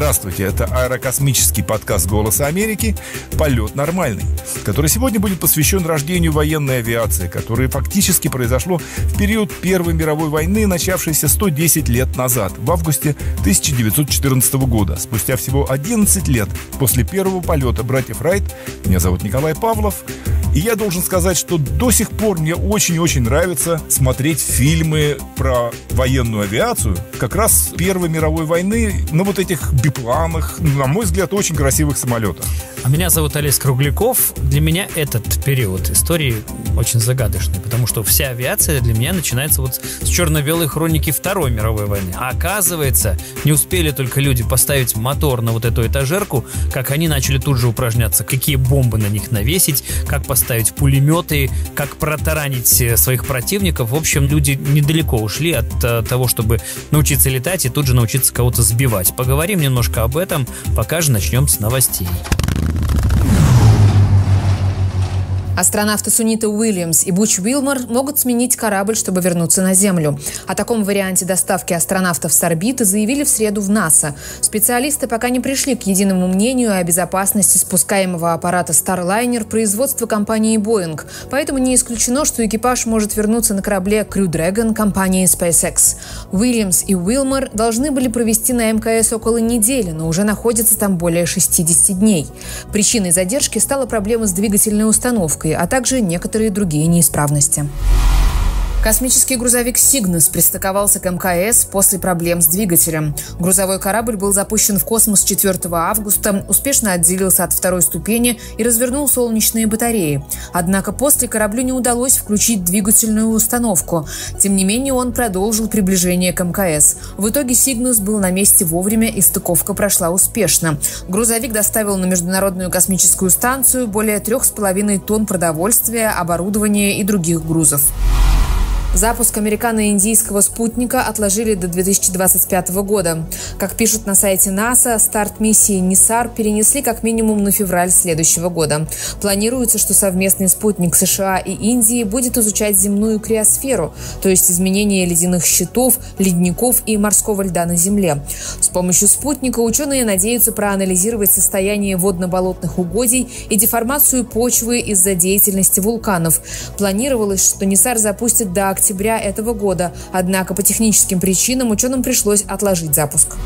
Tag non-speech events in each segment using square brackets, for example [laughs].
Здравствуйте, это аэрокосмический подкаст «Голоса Америки» «Полет нормальный», который сегодня будет посвящен рождению военной авиации, которое фактически произошло в период Первой мировой войны, начавшейся 110 лет назад, в августе 1914 года. Спустя всего 11 лет после первого полета братьев Райт, меня зовут Николай Павлов, и я должен сказать, что до сих пор мне очень-очень нравится смотреть фильмы про военную авиацию, как раз Первой мировой войны, на вот этих бипланах, на мой взгляд, очень красивых самолетах. А меня зовут Олег Кругляков. Для меня этот период истории очень загадочный, потому что вся авиация для меня начинается вот с черно-белой хроники Второй мировой войны. А оказывается, не успели только люди поставить мотор на вот эту этажерку, как они начали тут же упражняться, какие бомбы на них навесить, как поставить пулеметы, как протаранить э, своих противников. В общем, люди недалеко ушли от э, того, чтобы научиться летать и тут же научиться кого-то сбивать. Поговорим немножко об этом, пока же начнем с новостей. Астронавты Сунита Уильямс и Буч Уилмор могут сменить корабль, чтобы вернуться на Землю. О таком варианте доставки астронавтов с орбиты заявили в среду в НАСА. Специалисты пока не пришли к единому мнению о безопасности спускаемого аппарата Starliner производства компании Boeing, поэтому не исключено, что экипаж может вернуться на корабле Crew Dragon компании SpaceX. Уильямс и Уилмор должны были провести на МКС около недели, но уже находятся там более 60 дней. Причиной задержки стала проблема с двигательной установкой, а также некоторые другие неисправности. Космический грузовик «Сигнус» пристыковался к МКС после проблем с двигателем. Грузовой корабль был запущен в космос 4 августа, успешно отделился от второй ступени и развернул солнечные батареи. Однако после кораблю не удалось включить двигательную установку. Тем не менее, он продолжил приближение к МКС. В итоге «Сигнус» был на месте вовремя и стыковка прошла успешно. Грузовик доставил на Международную космическую станцию более трех с половиной тонн продовольствия, оборудования и других грузов. Запуск американо-индийского спутника отложили до 2025 года. Как пишут на сайте НАСА, старт миссии «Нисар» перенесли как минимум на февраль следующего года. Планируется, что совместный спутник США и Индии будет изучать земную криосферу, то есть изменение ледяных щитов, ледников и морского льда на Земле. С помощью спутника ученые надеются проанализировать состояние водно-болотных угодий и деформацию почвы из-за деятельности вулканов. Планировалось, что «Нисар» запустит до октября этого года, однако по техническим причинам ученым пришлось отложить запуск.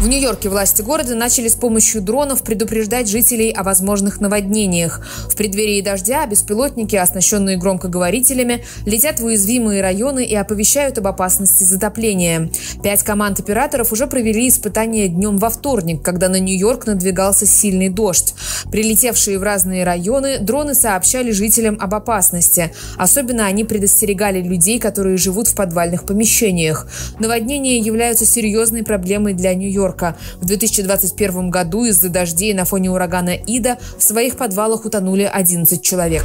В Нью-Йорке власти города начали с помощью дронов предупреждать жителей о возможных наводнениях. В преддверии дождя беспилотники, оснащенные громкоговорителями, летят в уязвимые районы и оповещают об опасности затопления. Пять команд операторов уже провели испытания днем во вторник, когда на Нью-Йорк надвигался сильный дождь. Прилетевшие в разные районы, дроны сообщали жителям об опасности. Особенно они предостерегали людей, которые живут в подвальных помещениях. Наводнения являются серьезной проблемой для Нью-Йорка. Нью-Йорка. В 2021 году из-за дождей на фоне урагана Ида в своих подвалах утонули 11 человек.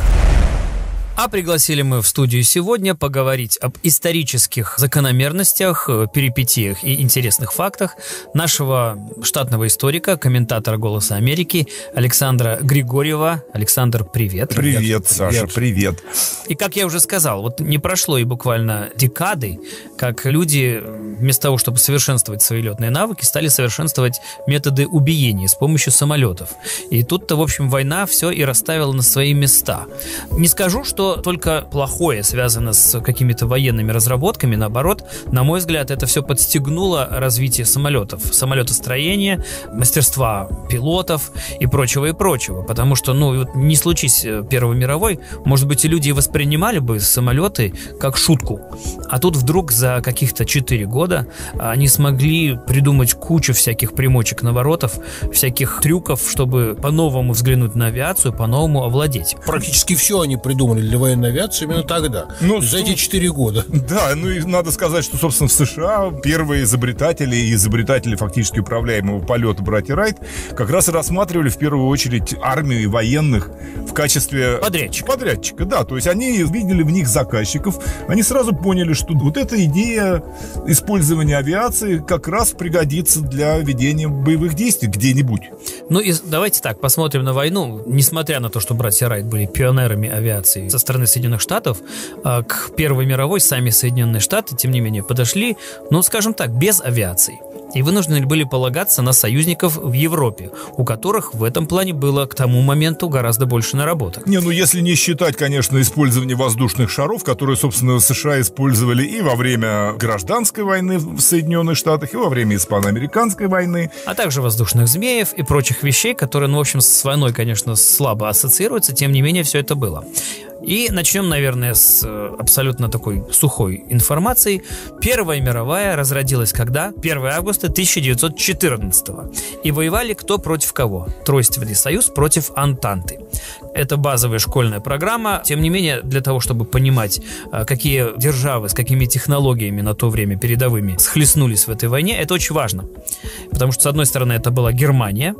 А пригласили мы в студию сегодня поговорить об исторических закономерностях, э, перипетиях и интересных фактах нашего штатного историка, комментатора «Голоса Америки» Александра Григорьева. Александр, привет. Привет, привет Саша, привет. И как я уже сказал, вот не прошло и буквально декады, как люди вместо того, чтобы совершенствовать свои летные навыки, стали совершенствовать методы убиения с помощью самолетов. И тут-то, в общем, война все и расставила на свои места. Не скажу, что что только плохое связано с какими-то военными разработками. Наоборот, на мой взгляд, это все подстегнуло развитие самолетов, самолетостроения, мастерства пилотов и прочего и прочего. Потому что, ну, вот не случись э, Первой мировой, может быть, и люди воспринимали бы самолеты как шутку. А тут вдруг за каких-то 4 года они смогли придумать кучу всяких примочек наворотов, всяких трюков, чтобы по-новому взглянуть на авиацию, по-новому овладеть. Практически все они придумали для военной авиации именно тогда, ну, за эти четыре года. Да, ну и надо сказать, что, собственно, в США первые изобретатели и изобретатели фактически управляемого полета братья Райт как раз и рассматривали в первую очередь армию и военных в качестве... Подрядчика. Подрядчика, да. То есть они видели в них заказчиков, они сразу поняли, что вот эта идея использования авиации как раз пригодится для ведения боевых действий где-нибудь. Ну и давайте так, посмотрим на войну. Несмотря на то, что братья Райт были пионерами авиации со стороны Соединенных Штатов а, к Первой мировой сами Соединенные Штаты, тем не менее, подошли, ну, скажем так, без авиации. и вынуждены были полагаться на союзников в Европе, у которых в этом плане было к тому моменту гораздо больше наработок. Не, ну если не считать, конечно, использование воздушных шаров, которые, собственно, США использовали и во время гражданской войны в Соединенных Штатах, и во время испано-американской войны. А также воздушных змеев и прочих вещей, которые, ну, в общем, с войной, конечно, слабо ассоциируются, тем не менее, все это было. И начнем, наверное, с э, абсолютно такой сухой информации. Первая мировая разродилась когда? 1 августа 1914 И воевали кто против кого? Тройственный союз против Антанты. Это базовая школьная программа. Тем не менее, для того, чтобы понимать, э, какие державы с какими технологиями на то время передовыми схлестнулись в этой войне, это очень важно. Потому что, с одной стороны, это была Германия,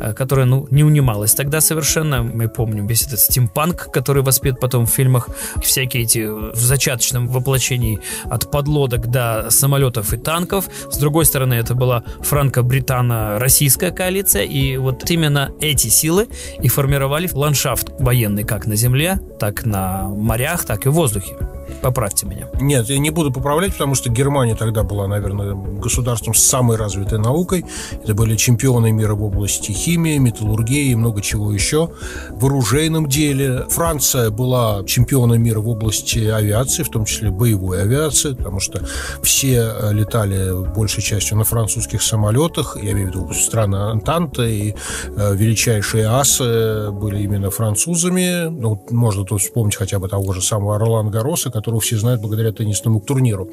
э, которая ну, не унималась тогда совершенно. Мы помним весь этот стимпанк, который воспет потом в фильмах всякие эти в зачаточном воплощении от подлодок до самолетов и танков. С другой стороны, это была франко-британо-российская коалиция, и вот именно эти силы и формировали ландшафт военный как на земле, так на морях, так и в воздухе. Поправьте меня. Нет, я не буду поправлять, потому что Германия тогда была, наверное, государством с самой развитой наукой. Это были чемпионы мира в области химии, металлургии и много чего еще. В оружейном деле Франция была чемпионом мира в области авиации, в том числе боевой авиации, потому что все э, летали большей частью на французских самолетах. Я имею в виду страны Антанта и э, величайшие асы были именно французами. Ну, можно тут вспомнить хотя бы того же самого Ролан Гароса, который которого все знают благодаря теннисному турниру.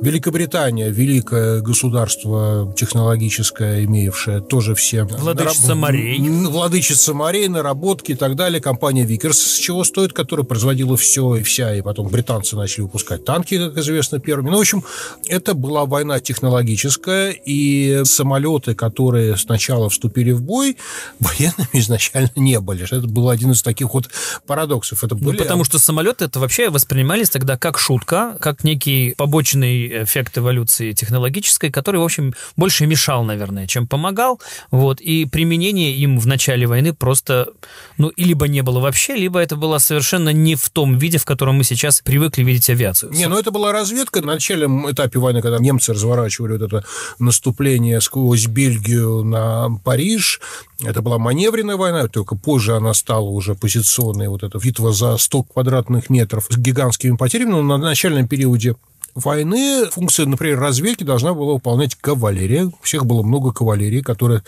Великобритания, великое государство технологическое, имеющее тоже все... Владычица нараб... морей. Владычица морей, наработки и так далее. Компания Викерс, с чего стоит, которая производила все и вся, и потом британцы начали выпускать танки, как известно, первыми. Ну, в общем, это была война технологическая, и самолеты, которые сначала вступили в бой, [laughs] военными изначально не были. Это был один из таких вот парадоксов. Это были... Ну, потому что самолеты это вообще воспринимались тогда как шутка, как некий побочный эффект эволюции технологической, который, в общем, больше мешал, наверное, чем помогал. Вот, и применение им в начале войны просто, ну, либо не было вообще, либо это было совершенно не в том виде, в котором мы сейчас привыкли видеть авиацию. Не, ну это была разведка на начальном этапе войны, когда немцы разворачивали вот это наступление сквозь Бельгию на Париж. Это была маневренная война, только позже она стала уже позиционной, вот эта битва за 100 квадратных метров с гигантскими потерями, ну, на начальном периоде войны функция, например, разведки должна была выполнять кавалерия. У всех было много кавалерии, которая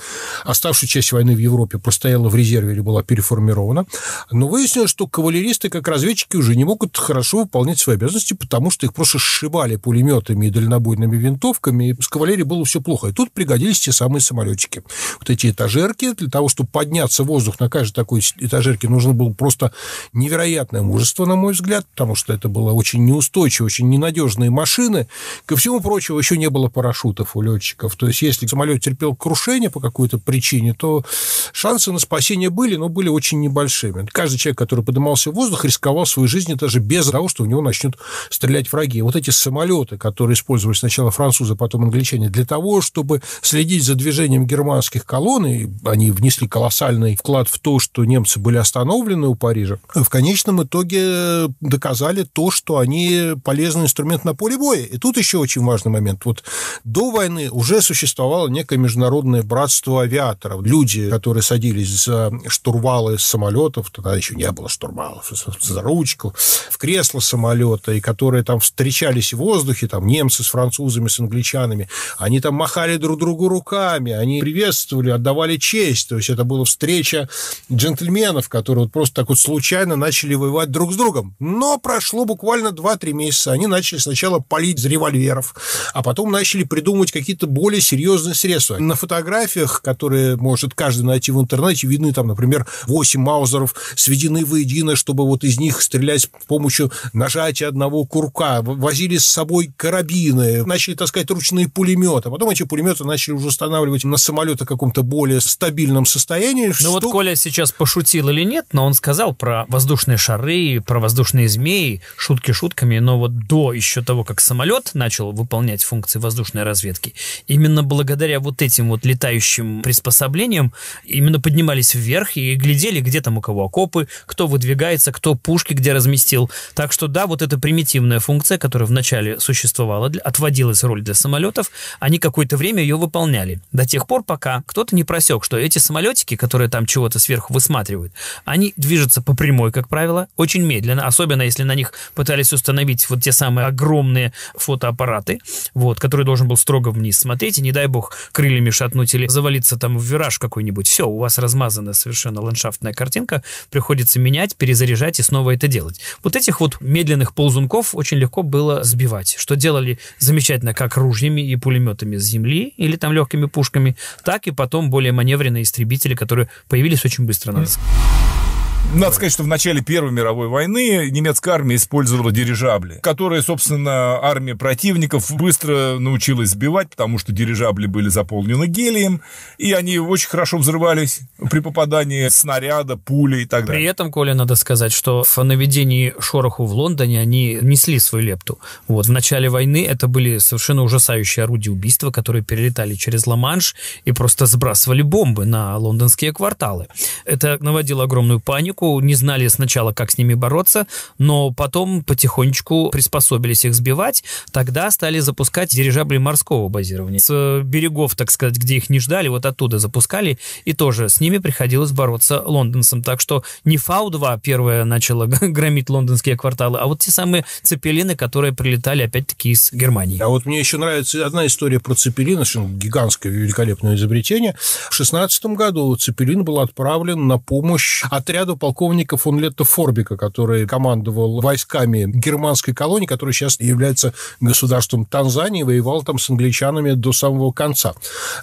оставшую часть войны в Европе простояла в резерве или была переформирована. Но выяснилось, что кавалеристы, как разведчики, уже не могут хорошо выполнять свои обязанности, потому что их просто сшибали пулеметами и дальнобойными винтовками, и с кавалерией было все плохо. И тут пригодились те самые самолетики. Вот эти этажерки, для того, чтобы подняться в воздух на каждой такой этажерке, нужно было просто невероятное мужество, на мой взгляд, потому что это было очень неустойчиво, очень ненадежное машины. Ко всему прочему, еще не было парашютов у летчиков. То есть, если самолет терпел крушение по какой-то причине, то шансы на спасение были, но были очень небольшими. Каждый человек, который поднимался в воздух, рисковал своей жизнью даже без того, что у него начнут стрелять враги. Вот эти самолеты, которые использовали сначала французы, потом англичане, для того, чтобы следить за движением германских колонн, и они внесли колоссальный вклад в то, что немцы были остановлены у Парижа, в конечном итоге доказали то, что они полезный инструмент на поле поле боя. И тут еще очень важный момент. Вот до войны уже существовало некое международное братство авиаторов. Люди, которые садились за штурвалы самолетов, тогда еще не было штурвалов, за ручку, в кресло самолета, и которые там встречались в воздухе, там немцы с французами, с англичанами, они там махали друг другу руками, они приветствовали, отдавали честь. То есть это была встреча джентльменов, которые вот просто так вот случайно начали воевать друг с другом. Но прошло буквально 2-3 месяца. Они начали сначала сначала палить из револьверов, а потом начали придумывать какие-то более серьезные средства. На фотографиях, которые может каждый найти в интернете, видны там, например, 8 маузеров сведены воедино, чтобы вот из них стрелять с помощью нажатия одного курка. Возили с собой карабины, начали таскать ручные пулеметы. Потом эти пулеметы начали уже устанавливать на самолеты в каком-то более стабильном состоянии. Ну что... вот Коля сейчас пошутил или нет, но он сказал про воздушные шары, про воздушные змеи, шутки шутками, но вот до еще того, как самолет начал выполнять функции воздушной разведки, именно благодаря вот этим вот летающим приспособлениям именно поднимались вверх и глядели, где там у кого окопы, кто выдвигается, кто пушки где разместил. Так что да, вот эта примитивная функция, которая вначале существовала, отводилась роль для самолетов, они какое-то время ее выполняли. До тех пор, пока кто-то не просек, что эти самолетики, которые там чего-то сверху высматривают, они движутся по прямой, как правило, очень медленно, особенно если на них пытались установить вот те самые огромные фотоаппараты, вот, который должен был строго вниз смотреть, и не дай бог крыльями шатнуть или завалиться там в вираж какой-нибудь. Все, у вас размазана совершенно ландшафтная картинка, приходится менять, перезаряжать и снова это делать. Вот этих вот медленных ползунков очень легко было сбивать, что делали замечательно как ружьями и пулеметами с земли или там легкими пушками, так и потом более маневренные истребители, которые появились очень быстро. Надо сказать. Надо сказать, что в начале Первой мировой войны немецкая армия использовала дирижабли, которые, собственно, армия противников быстро научилась сбивать, потому что дирижабли были заполнены гелием, и они очень хорошо взрывались при попадании снаряда, пули и так далее. При этом, Коля, надо сказать, что в наведении шороху в Лондоне они несли свою лепту. Вот, в начале войны это были совершенно ужасающие орудия убийства, которые перелетали через Ла-Манш и просто сбрасывали бомбы на лондонские кварталы. Это наводило огромную панику, панику, не знали сначала, как с ними бороться, но потом потихонечку приспособились их сбивать. Тогда стали запускать дирижабли морского базирования. С берегов, так сказать, где их не ждали, вот оттуда запускали, и тоже с ними приходилось бороться лондонцам. Так что не Фау-2 первая начала [laughs] громить лондонские кварталы, а вот те самые цепелины, которые прилетали опять-таки из Германии. А вот мне еще нравится одна история про цепелин, гигантское великолепное изобретение. В 16 году цепелин был отправлен на помощь отряду полковника фон Летто Форбика, который командовал войсками германской колонии, которая сейчас является государством Танзании, воевал там с англичанами до самого конца.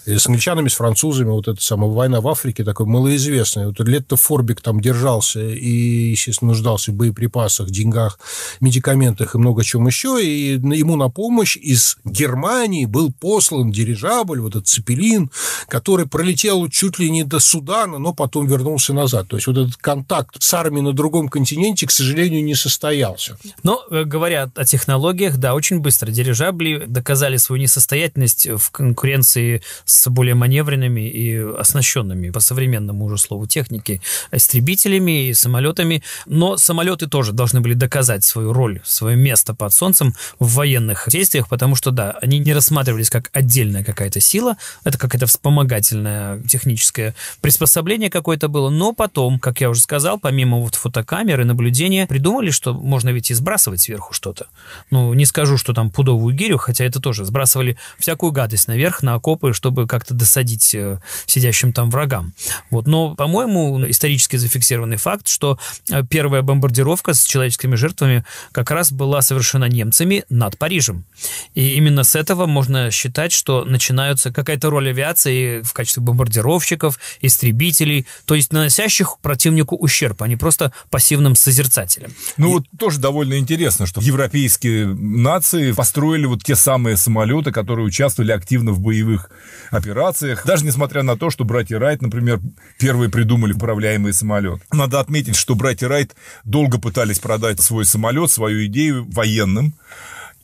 И с англичанами, с французами, вот эта самая война в Африке такой малоизвестная. Вот Летто Форбик там держался и, естественно, нуждался в боеприпасах, деньгах, медикаментах и много чем еще, и ему на помощь из Германии был послан дирижабль, вот этот Цепелин, который пролетел чуть ли не до Судана, но потом вернулся назад. То есть вот этот контакт контакт с армией на другом континенте, к сожалению, не состоялся. Но, э, говоря о технологиях, да, очень быстро дирижабли доказали свою несостоятельность в конкуренции с более маневренными и оснащенными, по современному уже слову техники, истребителями и самолетами. Но самолеты тоже должны были доказать свою роль, свое место под солнцем в военных действиях, потому что, да, они не рассматривались как отдельная какая-то сила, это какое-то вспомогательное техническое приспособление какое-то было, но потом, как я уже сказал, сказал, помимо вот фотокамеры, наблюдения, придумали, что можно ведь и сбрасывать сверху что-то. Ну, не скажу, что там пудовую гирю, хотя это тоже сбрасывали всякую гадость наверх на окопы, чтобы как-то досадить э, сидящим там врагам. Вот. Но, по-моему, исторически зафиксированный факт, что э, первая бомбардировка с человеческими жертвами как раз была совершена немцами над Парижем. И именно с этого можно считать, что начинается какая-то роль авиации в качестве бомбардировщиков, истребителей, то есть наносящих противнику ущерб, а не просто пассивным созерцателем. Ну, и... вот тоже довольно интересно, что европейские нации построили вот те самые самолеты, которые участвовали активно в боевых операциях, даже несмотря на то, что братья Райт, например, первые придумали управляемый самолет. Надо отметить, что братья Райт долго пытались продать свой самолет, свою идею военным,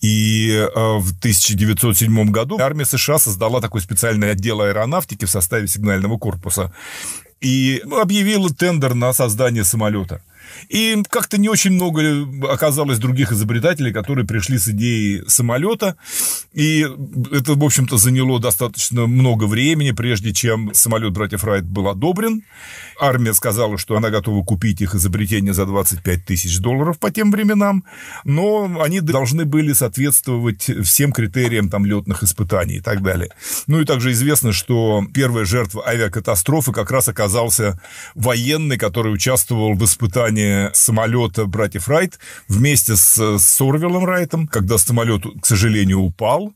и э, в 1907 году армия США создала такой специальный отдел аэронавтики в составе сигнального корпуса и объявила тендер на создание самолета. И как-то не очень много оказалось других изобретателей, которые пришли с идеей самолета. И это, в общем-то, заняло достаточно много времени, прежде чем самолет братьев Райт был одобрен. Армия сказала, что она готова купить их изобретение за 25 тысяч долларов по тем временам, но они должны были соответствовать всем критериям там летных испытаний и так далее. Ну и также известно, что первая жертва авиакатастрофы как раз оказался военный, который участвовал в испытании самолета братьев Райт вместе с, с Орвелом Райтом, когда самолет, к сожалению, упал.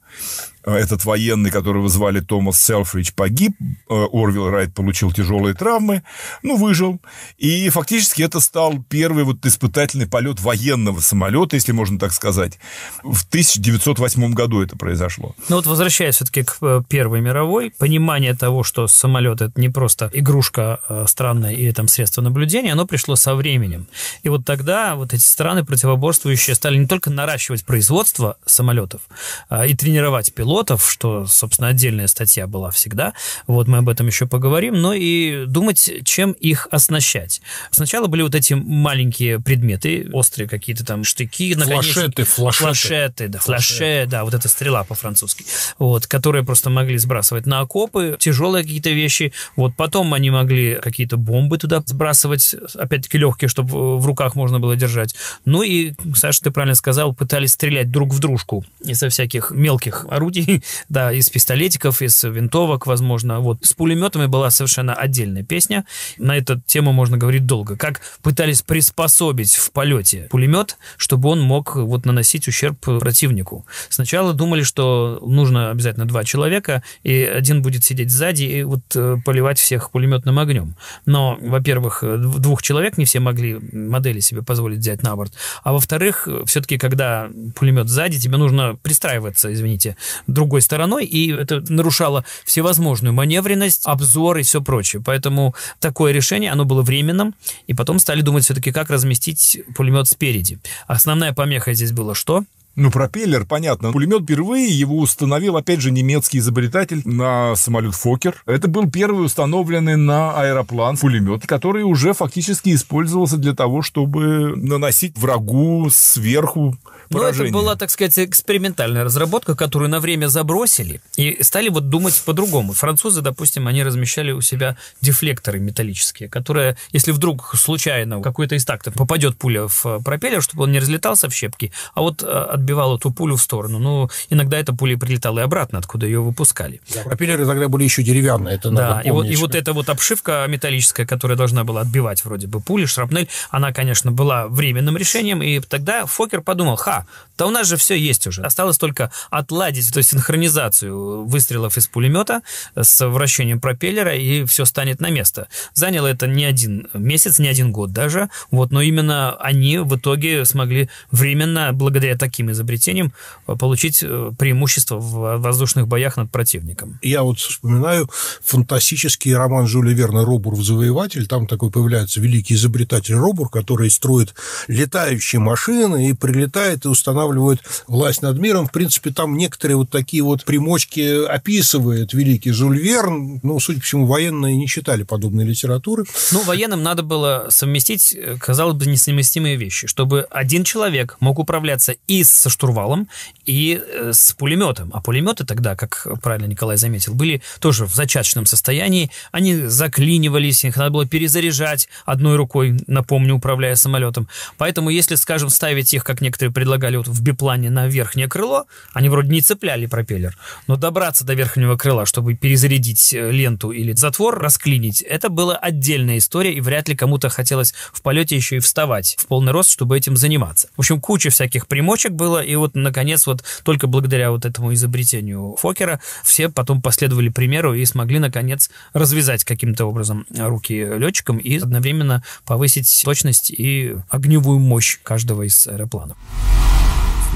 Э, этот военный, которого звали Томас Селфридж, погиб, э, Орвилл Райт получил тяжелые травмы, ну, выжил. И фактически это стал первый вот испытательный полет военного самолета, если можно так сказать. В 1908 году это произошло. Ну вот возвращаясь все-таки к э, Первой мировой, понимание того, что самолет это не просто игрушка странная или там средство наблюдения, оно пришло со временем. И вот тогда вот эти страны противоборствующие стали не только наращивать производство самолетов а, и тренировать пилотов, что, собственно, отдельная статья была всегда, вот мы об этом еще поговорим, но и думать, чем их оснащать. Сначала были вот эти маленькие предметы, острые какие-то там штыки, флашеты, флашеты. Флашеты, да, флаше, да, вот эта стрела по-французски, вот, которые просто могли сбрасывать на окопы, тяжелые какие-то вещи, вот, потом они могли какие-то бомбы туда сбрасывать, опять-таки легкие, чтобы в руках можно было держать. Ну и, Саша, ты правильно сказал, пытались стрелять друг в дружку из-за всяких мелких орудий, [laughs] да, из пистолетиков, из винтовок, возможно. Вот с пулеметами была совершенно отдельная песня. На эту тему можно говорить долго. Как пытались приспособить в полете пулемет, чтобы он мог вот наносить ущерб противнику. Сначала думали, что нужно обязательно два человека, и один будет сидеть сзади и вот э, поливать всех пулеметным огнем. Но, во-первых, двух человек не все могли модели себе позволить взять на борт. А во-вторых, все-таки, когда пулемет сзади, тебе нужно пристраиваться, извините, другой стороной, и это нарушало всевозможную маневренность, обзор и все прочее. Поэтому такое решение, оно было временным, и потом стали думать все-таки, как разместить пулемет спереди. Основная помеха здесь была что? Ну, пропеллер, понятно. Пулемет впервые его установил, опять же, немецкий изобретатель на самолет Фокер. Это был первый установленный на аэроплан пулемет, который уже фактически использовался для того, чтобы наносить врагу сверху поражение. Ну, это была, так сказать, экспериментальная разработка, которую на время забросили и стали вот думать по-другому. Французы, допустим, они размещали у себя дефлекторы металлические, которые, если вдруг случайно какой-то из тактов попадет пуля в пропеллер, чтобы он не разлетался в щепки, а вот э, отбивал эту пулю в сторону. Ну, иногда эта пуля прилетала и обратно, откуда ее выпускали. Да, пропеллеры тогда были еще деревянные, это да, надо и вот, и вот эта вот обшивка металлическая, которая должна была отбивать вроде бы пули, шрапнель, она, конечно, была временным решением, и тогда Фокер подумал, ха, да у нас же все есть уже. Осталось только отладить эту синхронизацию выстрелов из пулемета с вращением пропеллера, и все станет на место. Заняло это не один месяц, не один год даже, вот, но именно они в итоге смогли временно, благодаря таким изобретениям, получить э, преимущество в воздушных боях над противником. Я вот вспоминаю фантастический роман Жюля Верна «Робур в завоеватель». Там такой появляется великий изобретатель Робур, который строит летающие машины и прилетает и устанавливают власть над миром. В принципе, там некоторые вот такие вот примочки описывает великий Жюль Верн. Ну, судя по всему, военные не читали подобной литературы. Ну, военным надо было совместить, казалось бы, несовместимые вещи, чтобы один человек мог управляться и со штурвалом, и э, с пулеметом. А пулеметы тогда, как правильно Николай заметил, были тоже в зачаточном состоянии. Они заклинивались, их надо было перезаряжать одной рукой, напомню, управляя самолетом. Поэтому, если, скажем, ставить их, как некоторые предлагают, предлагали вот в биплане на верхнее крыло, они вроде не цепляли пропеллер, но добраться до верхнего крыла, чтобы перезарядить э, ленту или затвор, расклинить, это была отдельная история, и вряд ли кому-то хотелось в полете еще и вставать в полный рост, чтобы этим заниматься. В общем, куча всяких примочек было, и вот, наконец, вот только благодаря вот этому изобретению Фокера все потом последовали примеру и смогли, наконец, развязать каким-то образом руки летчикам и одновременно повысить точность и огневую мощь каждого из аэропланов.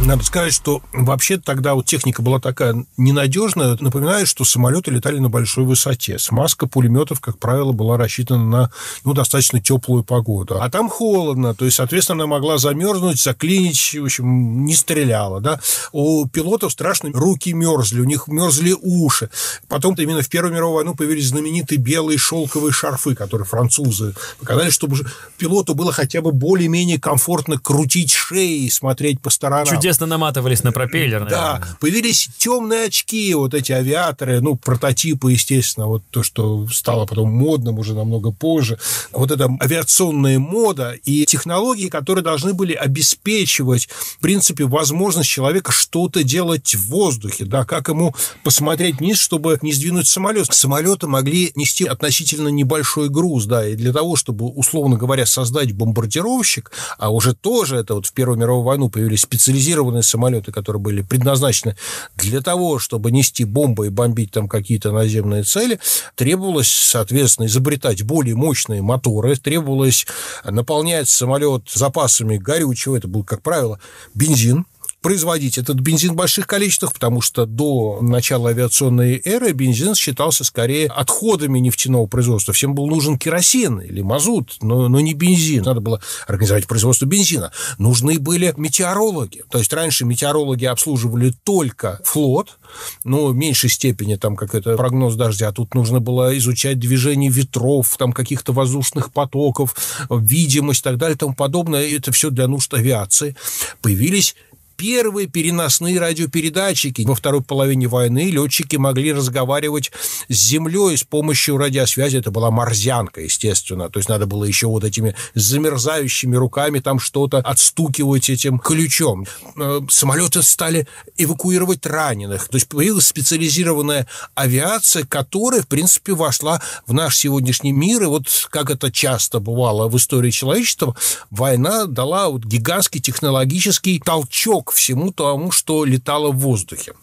Надо сказать, что вообще тогда вот техника была такая ненадежная. Напоминаю, что самолеты летали на большой высоте. Смазка пулеметов, как правило, была рассчитана на ну, достаточно теплую погоду. А там холодно, то есть, соответственно, она могла замерзнуть, заклинить, в общем, не стреляла. Да? У пилотов страшно руки мерзли, у них мерзли уши. Потом именно в Первую мировую войну появились знаменитые белые шелковые шарфы, которые французы показали, чтобы пилоту было хотя бы более-менее комфортно крутить шеи и смотреть по сторонам чудесно наматывались на пропеллер. Наверное. Да, появились темные очки, вот эти авиаторы, ну, прототипы, естественно, вот то, что стало потом модным уже намного позже. Вот эта авиационная мода и технологии, которые должны были обеспечивать, в принципе, возможность человека что-то делать в воздухе, да, как ему посмотреть вниз, чтобы не сдвинуть самолет. Самолеты могли нести относительно небольшой груз, да, и для того, чтобы, условно говоря, создать бомбардировщик, а уже тоже это вот в Первую мировую войну появились специализированные бронированные самолеты, которые были предназначены для того, чтобы нести бомбы и бомбить там какие-то наземные цели, требовалось, соответственно, изобретать более мощные моторы, требовалось наполнять самолет запасами горючего, это был, как правило, бензин, производить этот бензин в больших количествах, потому что до начала авиационной эры бензин считался скорее отходами нефтяного производства. Всем был нужен керосин или мазут, но, но не бензин. Надо было организовать производство бензина. Нужны были метеорологи. То есть раньше метеорологи обслуживали только флот, но в меньшей степени там как это прогноз дождя. Тут нужно было изучать движение ветров, там каких-то воздушных потоков, видимость и так далее и тому подобное. Это все для нужд авиации. Появились первые переносные радиопередатчики. Во второй половине войны летчики могли разговаривать с землей с помощью радиосвязи. Это была морзянка, естественно. То есть надо было еще вот этими замерзающими руками там что-то отстукивать этим ключом. Э, самолеты стали эвакуировать раненых. То есть появилась специализированная авиация, которая, в принципе, вошла в наш сегодняшний мир. И вот как это часто бывало в истории человечества, война дала вот гигантский технологический толчок к всему тому, что летало в воздухе.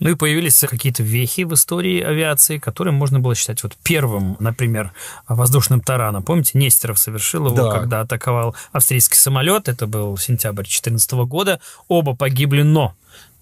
Ну и появились какие-то вехи в истории авиации, которые можно было считать вот первым, например, воздушным тараном. Помните, Нестеров совершил его, да. когда атаковал австрийский самолет. Это был сентябрь 2014 года. Оба погибли, но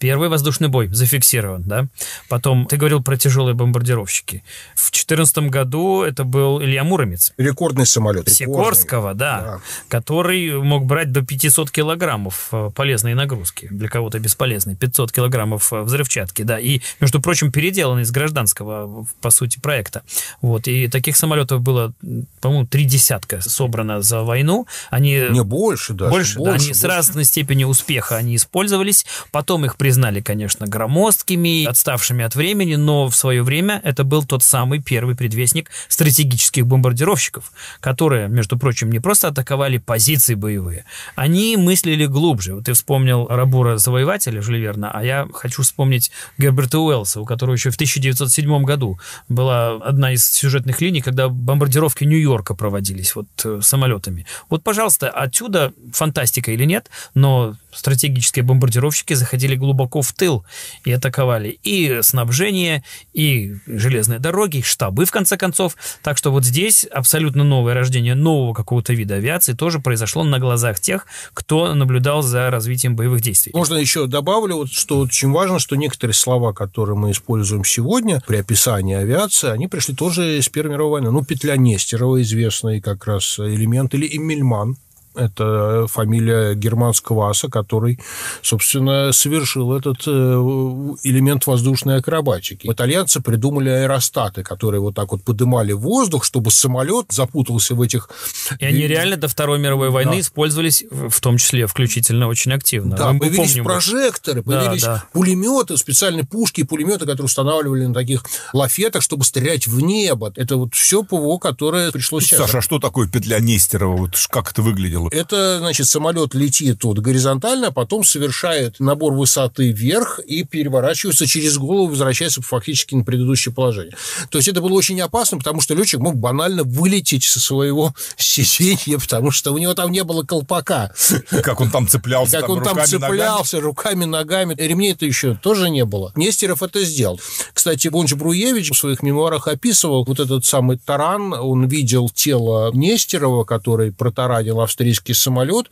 Первый воздушный бой зафиксирован, да. Потом ты говорил про тяжелые бомбардировщики. В 2014 году это был Илья Муромец. Рекордный самолет. Сикорского, да, да, который мог брать до 500 килограммов э, полезной нагрузки. Для кого-то бесполезной. 500 килограммов э, взрывчатки, да. И, между прочим, переделанный из гражданского, по сути, проекта. Вот. И таких самолетов было, по-моему, три десятка собрано за войну. Они... Не больше даже. Больше, больше да. Они больше. с разной степенью успеха они использовались. Потом их признали признали, конечно, громоздкими, отставшими от времени, но в свое время это был тот самый первый предвестник стратегических бомбардировщиков, которые, между прочим, не просто атаковали позиции боевые, они мыслили глубже. Вот ты вспомнил Рабура Завоевателя, Жюль Верна, а я хочу вспомнить Герберта Уэллса, у которого еще в 1907 году была одна из сюжетных линий, когда бомбардировки Нью-Йорка проводились вот э, самолетами. Вот, пожалуйста, отсюда фантастика или нет, но стратегические бомбардировщики заходили глубоко в тыл и атаковали и снабжение, и железные дороги, и штабы, в конце концов. Так что вот здесь абсолютно новое рождение нового какого-то вида авиации тоже произошло на глазах тех, кто наблюдал за развитием боевых действий. Можно еще добавлю, вот, что очень важно, что некоторые слова, которые мы используем сегодня при описании авиации, они пришли тоже из Первой мировой войны. Ну, петля Нестерова, известный как раз элемент, или Эмильман, это фамилия германского аса, который, собственно, совершил этот э, элемент воздушной акробатики. Итальянцы придумали аэростаты, которые вот так вот подымали воздух, чтобы самолет запутался в этих... И они реально до Второй мировой войны да. использовались, в том числе включительно, очень активно. Да, Мы появились помним, прожекторы, появились да, да. пулеметы, специальные пушки и пулеметы, которые устанавливали на таких лафетах, чтобы стрелять в небо. Это вот все ПВО, которое пришлось. Саша, а что такое петля Нестерова? Вот как это выглядело? Дело. Это, значит, самолет летит вот горизонтально, а потом совершает набор высоты вверх и переворачивается через голову, возвращается фактически на предыдущее положение. То есть это было очень опасно, потому что летчик мог банально вылететь со своего сиденья, потому что у него там не было колпака. Как он там цеплялся? Как он там цеплялся руками, ногами. Ремней это еще тоже не было. Нестеров это сделал. Кстати, Бонч Бруевич в своих мемуарах описывал вот этот самый таран. Он видел тело Нестерова, который протаранил австрийский австрийский самолет,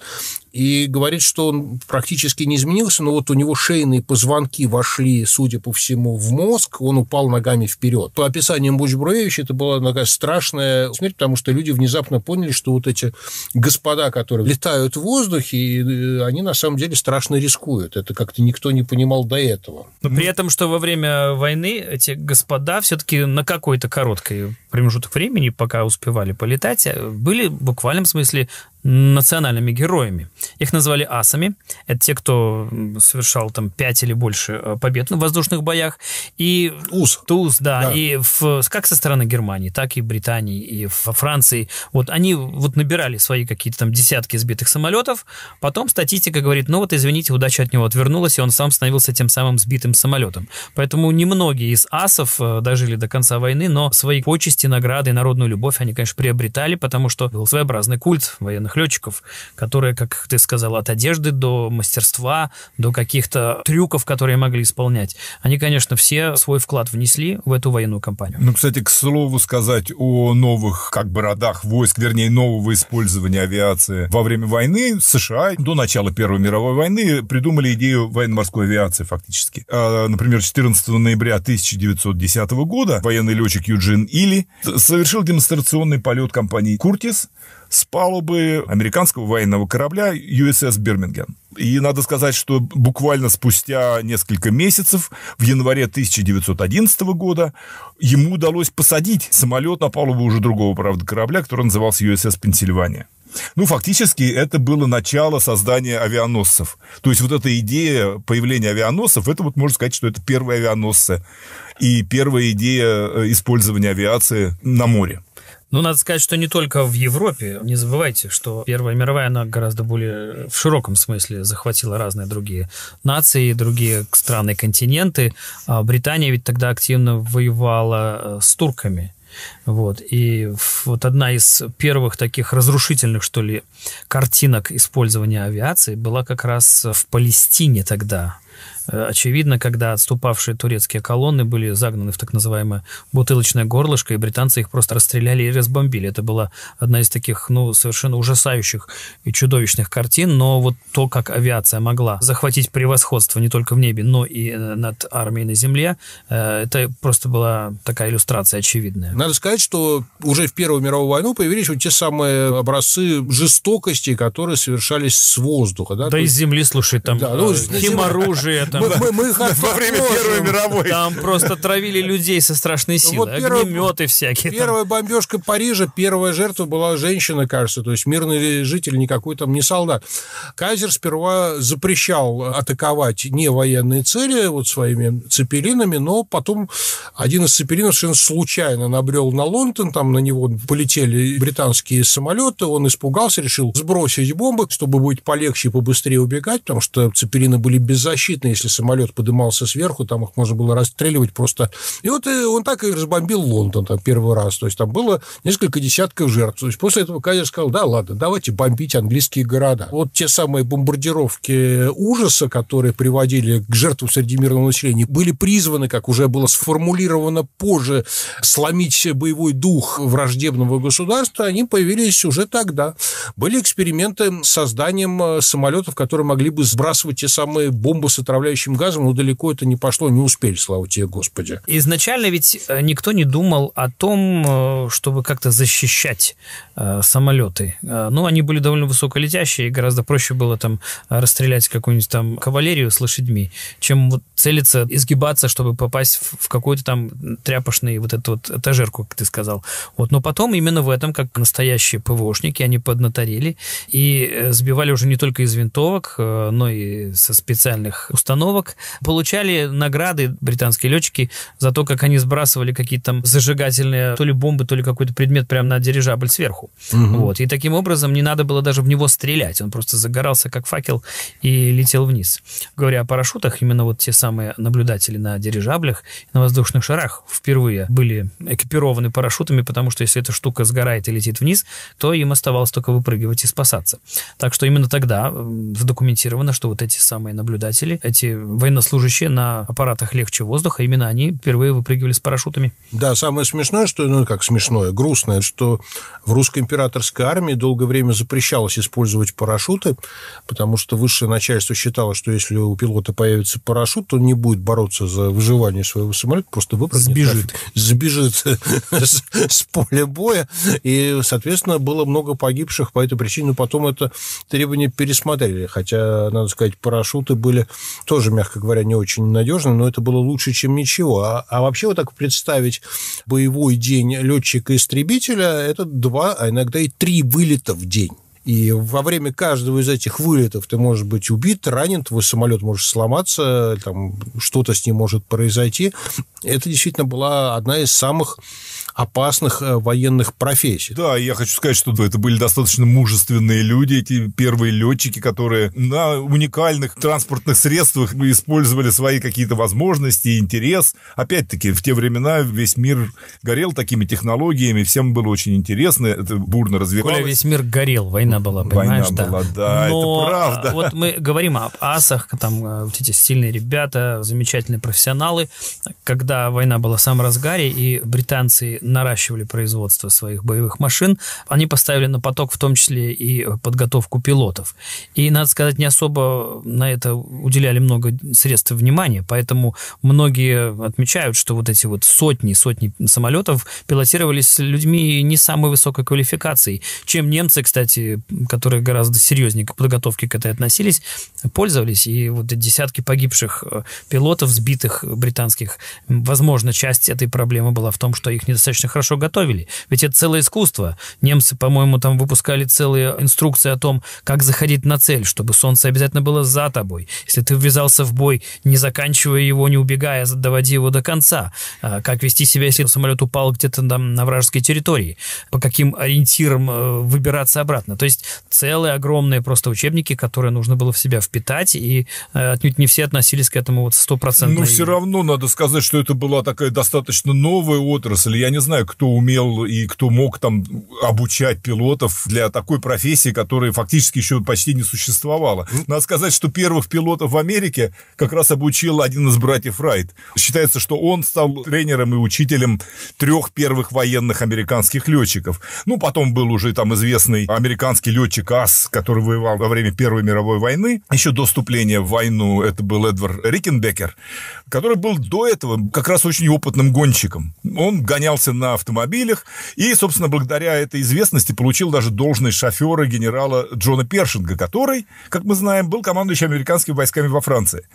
и говорит, что он практически не изменился, но вот у него шейные позвонки вошли, судя по всему, в мозг, он упал ногами вперед. По описаниям Бучбруевича это была такая страшная смерть, потому что люди внезапно поняли, что вот эти господа, которые летают в воздухе, э, они на самом деле страшно рискуют. Это как-то никто не понимал до этого. Но при этом, что во время войны эти господа все-таки на какой-то короткий промежуток времени, пока успевали полетать, были в буквальном смысле национальными героями. Их назвали асами. Это те, кто совершал там 5 или больше э, побед в воздушных боях. И УС. ТУЗ, да. да. И в, как со стороны Германии, так и Британии, и во Франции. Вот они вот набирали свои какие-то там десятки сбитых самолетов. Потом статистика говорит, ну вот, извините, удача от него отвернулась, и он сам становился тем самым сбитым самолетом. Поэтому немногие из асов э, дожили до конца войны, но свои почести, награды и народную любовь они, конечно, приобретали, потому что был своеобразный культ военных современных летчиков, которые, как ты сказал, от одежды до мастерства, до каких-то трюков, которые могли исполнять, они, конечно, все свой вклад внесли в эту военную кампанию. Ну, кстати, к слову сказать о новых, как бы, родах войск, вернее, нового использования авиации во время войны США до начала Первой мировой войны придумали идею военно-морской авиации фактически. А, например, 14 ноября 1910 года военный летчик Юджин Или совершил демонстрационный полет компании «Куртис» с палубы американского военного корабля USS «Бирмингем». И надо сказать, что буквально спустя несколько месяцев, в январе 1911 года, ему удалось посадить самолет на палубу уже другого, правда, корабля, который назывался USS «Пенсильвания». Ну, фактически, это было начало создания авианосцев. То есть вот эта идея появления авианосцев, это вот можно сказать, что это первые авианосцы и первая идея э, использования авиации на море. Ну, надо сказать, что не только в Европе. Не забывайте, что Первая мировая, она гораздо более в широком смысле захватила разные другие нации, другие страны, континенты. А Британия ведь тогда активно воевала э, с турками. Вот. И вот одна из первых таких разрушительных, что ли, картинок использования авиации была как раз в Палестине тогда. Э, очевидно, когда отступавшие турецкие колонны были загнаны в так называемое бутылочное горлышко, и британцы их просто расстреляли и разбомбили. Это была одна из таких, ну, совершенно ужасающих и чудовищных картин, но вот то, как авиация могла захватить превосходство не только в небе, но и э, над армией на земле, э, это просто была такая иллюстрация очевидная. Надо сказать, что уже в Первую мировую войну появились вот те самые образцы жестокости, которые совершались с воздуха. Да, да из земли, слушай, там да, ну, химоружие, там мы, мы, мы их [laughs] Во время Первой мировой. Там просто травили людей со страшной силой. Вот Огнеметы всякие. Первая там. бомбежка Парижа, первая жертва была женщина, кажется. То есть мирный житель, никакой там не солдат. Кайзер сперва запрещал атаковать не военные цели вот своими цепелинами, но потом один из цепелинов совершенно случайно набрел на Лондон, там на него полетели британские самолеты, он испугался, решил сбросить бомбы, чтобы быть полегче и побыстрее убегать, потому что цепелины были беззащитны, если самолет подымался сверху, там их можно было расстреливать просто. И вот э, он так и разбомбил Лондон там первый раз. То есть там было несколько десятков жертв. То есть после этого Кайзер сказал, да, ладно, давайте бомбить английские города. Вот те самые бомбардировки ужаса, которые приводили к жертвам среди мирного населения, были призваны, как уже было сформулировано позже, сломить боевой дух враждебного государства, они появились уже тогда. Были эксперименты с созданием э, самолетов, которые могли бы сбрасывать те самые бомбы с отравляющим отравляющим газом, но далеко это не пошло, не успели, слава тебе, Господи. Изначально ведь э, никто не думал о том, э, чтобы как-то защищать э, самолеты. Ну, они были довольно высоколетящие, и гораздо проще было там расстрелять какую-нибудь там кавалерию с лошадьми, чем вот целиться, изгибаться, чтобы попасть в какой-то там тряпочный вот эту вот этажерку, как ты сказал. Вот, но потом именно в этом, как настоящие ПВОшники, они поднаторели и сбивали уже не только из винтовок, но и со специальных установок, установок, получали награды британские летчики за то, как они сбрасывали какие-то там зажигательные то ли бомбы, то ли какой-то предмет прямо на дирижабль сверху. Угу. Вот. И таким образом не надо было даже в него стрелять. Он просто загорался как факел и летел вниз. Говоря о парашютах, именно вот те самые наблюдатели на дирижаблях, на воздушных шарах впервые были экипированы парашютами, потому что если эта штука сгорает и летит вниз, то им оставалось только выпрыгивать и спасаться. Так что именно тогда задокументировано, что вот эти самые наблюдатели, эти военнослужащие на аппаратах легче воздуха, именно они впервые выпрыгивали с парашютами. Да, самое смешное, что, ну как смешное, грустное, что в русской императорской армии долгое время запрещалось использовать парашюты, потому что высшее начальство считало, что если у пилота появится парашют, то он не будет бороться за выживание своего самолета, просто выпрыгнет. Сбежит. Сбежит [laughs] с поля боя, и, соответственно, было много погибших по этой причине, но потом это требование пересмотрели, хотя, надо сказать, парашюты были тоже тоже, мягко говоря, не очень надежно, но это было лучше, чем ничего. А, а вообще вот так представить боевой день летчика-истребителя – это два, а иногда и три вылета в день. И во время каждого из этих вылетов ты можешь быть убит, ранен, твой самолет может сломаться, там что-то с ним может произойти. это действительно была одна из самых опасных э, военных профессий. Да, я хочу сказать, что это были достаточно мужественные люди, эти первые летчики, которые на уникальных транспортных средствах использовали свои какие-то возможности, интерес. Опять-таки, в те времена весь мир горел такими технологиями, всем было очень интересно, это бурно развивалось. Коля, весь мир горел, война была, понимаешь? Война была, да, Но это правда. Вот мы говорим об асах, там э, вот эти сильные ребята, замечательные профессионалы. Когда война была в самом разгаре, и британцы наращивали производство своих боевых машин, они поставили на поток в том числе и подготовку пилотов. И, надо сказать, не особо на это уделяли много средств внимания, поэтому многие отмечают, что вот эти вот сотни, сотни самолетов пилотировались людьми не самой высокой квалификацией, чем немцы, кстати, которые гораздо серьезнее к подготовке к этой относились, пользовались. И вот десятки погибших э, пилотов, сбитых британских, возможно, часть этой проблемы была в том, что их недостаточно достаточно хорошо готовили. Ведь это целое искусство. Немцы, по-моему, там выпускали целые инструкции о том, как заходить на цель, чтобы солнце обязательно было за тобой. Если ты ввязался в бой, не заканчивая его, не убегая, доводи его до конца. А как вести себя, если самолет упал где-то там на вражеской территории. По каким ориентирам э, выбираться обратно. То есть целые огромные просто учебники, которые нужно было в себя впитать, и э, отнюдь не все относились к этому вот стопроцентно. Но все равно надо сказать, что это была такая достаточно новая отрасль. Я не знаю, знаю, кто умел и кто мог там обучать пилотов для такой профессии, которая фактически еще почти не существовала. Надо сказать, что первых пилотов в Америке как раз обучил один из братьев Райт. Считается, что он стал тренером и учителем трех первых военных американских летчиков. Ну, потом был уже там известный американский летчик АС, который воевал во время Первой мировой войны. Еще до вступления в войну это был Эдвард Рикенбекер, который был до этого как раз очень опытным гонщиком. Он гонялся на автомобилях и, собственно, благодаря этой известности получил даже должность шофера генерала Джона Першинга, который, как мы знаем, был командующим американскими войсками во Франции.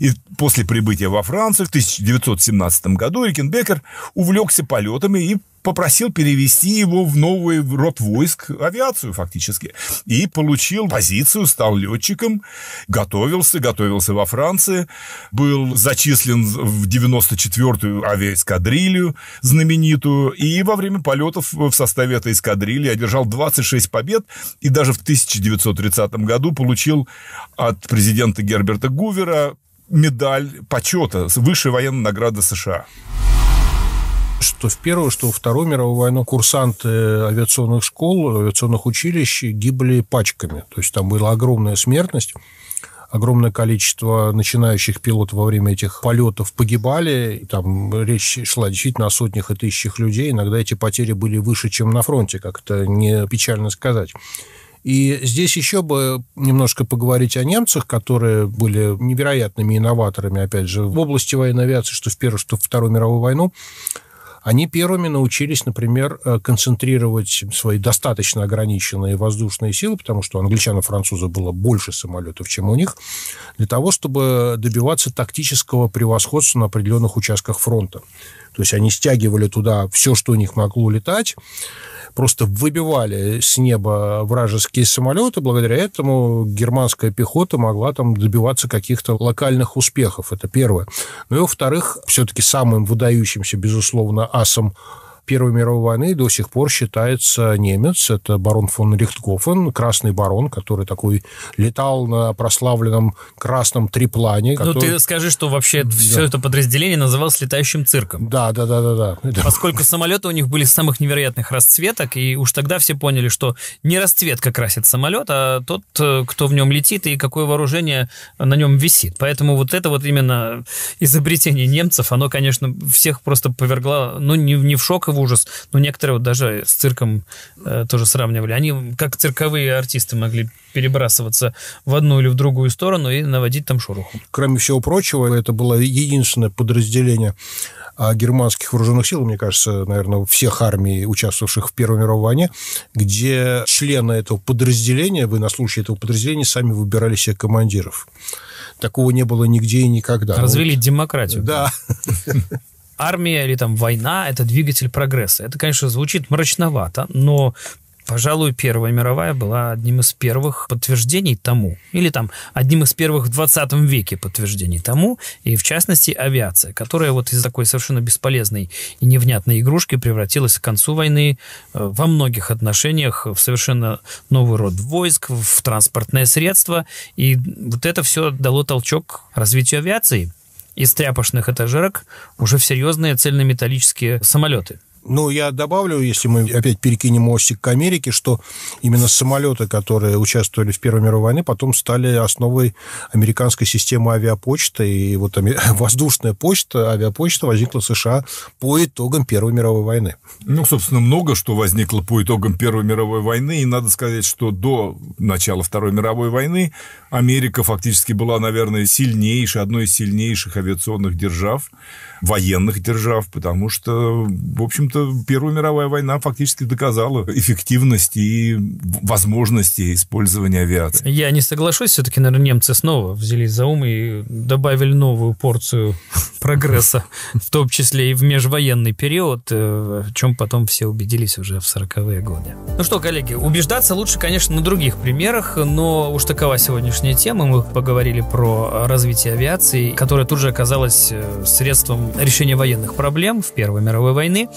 И после прибытия во Францию в 1917 году Рикенбекер увлекся полетами и попросил перевести его в новый род войск, авиацию фактически. И получил позицию, стал летчиком, готовился, готовился во Франции, был зачислен в 94-ю авиаэскадрилью знаменитую, и во время полетов в составе этой эскадрильи одержал 26 побед, и даже в 1930 году получил от президента Герберта Гувера медаль почета, высшей военной награды США что в Первую, что во Вторую мировую войну курсанты авиационных школ, авиационных училищ гибли пачками. То есть там была огромная смертность огромное количество начинающих пилотов во время этих полетов погибали. Там речь шла действительно о сотнях и тысячах людей. Иногда эти потери были выше, чем на фронте, как это не печально сказать. И здесь еще бы немножко поговорить о немцах, которые были невероятными инноваторами, опять же, в области военной авиации, что в Первую, что в Вторую мировую войну. Они первыми научились, например, э, концентрировать свои достаточно ограниченные воздушные силы, потому что у англичан и французов было больше самолетов, чем у них, для того, чтобы добиваться тактического превосходства на определенных участках фронта. То есть они стягивали туда все, что у них могло летать, просто выбивали с неба вражеские самолеты. Благодаря этому германская пехота могла там добиваться каких-то локальных успехов. Это первое. Ну и, во-вторых, все-таки самым выдающимся, безусловно, асом Первой мировой войны до сих пор считается немец. Это барон фон Рихтгофен, красный барон, который такой летал на прославленном красном триплане. Который... Ну, ты скажи, что вообще да. все это подразделение называлось летающим цирком. Да, да, да, да, да. Поскольку самолеты у них были самых невероятных расцветок, и уж тогда все поняли, что не расцветка красит самолет, а тот, э, кто в нем летит и какое вооружение на нем висит. Поэтому вот это вот именно изобретение немцев, оно, конечно, всех просто повергло, ну, не, не в шок, его ужас. Но некоторые вот даже с цирком э, тоже сравнивали. Они, как цирковые артисты, могли перебрасываться в одну или в другую сторону и наводить там шороху. Кроме всего прочего, это было единственное подразделение а, германских вооруженных сил, мне кажется, наверное, всех армий, участвовавших в Первой мировой войне, где члены этого подразделения, вы на случай этого подразделения сами выбирали себе командиров. Такого не было нигде и никогда. Развели вот. демократию. Да. [laughs] армия или там война – это двигатель прогресса. Это, конечно, звучит мрачновато, но Пожалуй, Первая мировая была одним из первых подтверждений тому, или там одним из первых в 20 веке подтверждений тому, и в частности авиация, которая вот из такой совершенно бесполезной и невнятной игрушки превратилась к концу войны э, во многих отношениях в совершенно новый род войск, в транспортное средство, и вот это все дало толчок развитию авиации из тряпочных этажерок уже в серьезные цельнометаллические самолеты. Ну, я добавлю, если мы опять перекинем мостик к Америке, что именно самолеты, которые участвовали в Первой мировой войне, потом стали основой американской системы авиапочты, и вот [laughs] воздушная почта, авиапочта возникла в США по итогам Первой мировой войны. Ну, собственно, много что возникло по итогам Первой мировой войны, и надо сказать, что до начала Второй мировой войны Америка фактически была, наверное, сильнейшей, одной из сильнейших авиационных держав, военных держав, потому что, в общем-то, Первая мировая война фактически доказала эффективность и возможности использования авиации. Я не соглашусь, все-таки, наверное, немцы снова взялись за ум и добавили новую порцию [laughs] прогресса, в том числе и в межвоенный период, э, в чем потом все убедились уже в 40-е годы. Ну что, коллеги, убеждаться лучше, конечно, на других примерах, но уж такова сегодняшняя тема. Мы поговорили про развитие авиации, которая тут же оказалась э, средством решения военных проблем в Первой мировой войны.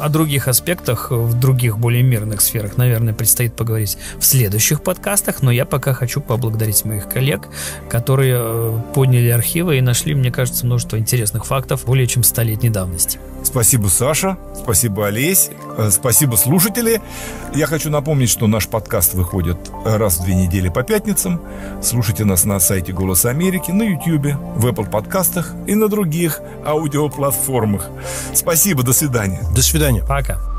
О других аспектах в других более мирных сферах, наверное, предстоит поговорить в следующих подкастах, но я пока хочу поблагодарить моих коллег, которые э, подняли архивы и нашли, мне кажется, множество интересных фактов более чем столетней давности. Спасибо, Саша. Спасибо, Олесь. Э, спасибо, слушатели. Я хочу напомнить, что наш подкаст выходит раз в две недели по пятницам. Слушайте нас на сайте «Голос Америки», на YouTube, в Apple подкастах и на других аудиоплатформах. Спасибо, до свидания. До свидания. Пока.